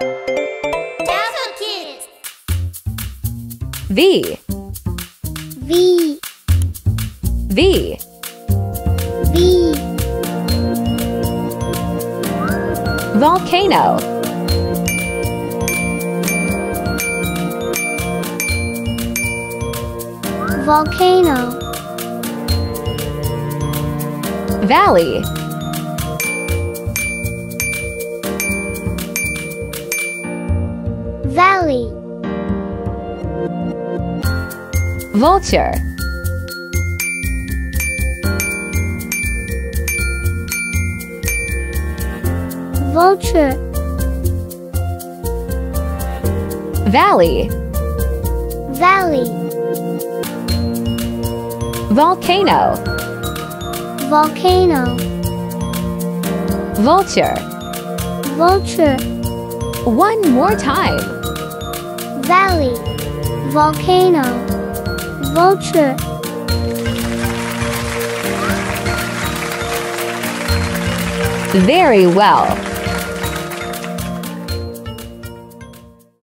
Dazzle Kids. V. V. V. V. Volcano. Volcano. Valley Valley vulture. Vulture. Valley. Valley. Volcano. Volcano. Vulture. Vulture. One more time Valley Volcano Vulture. Very well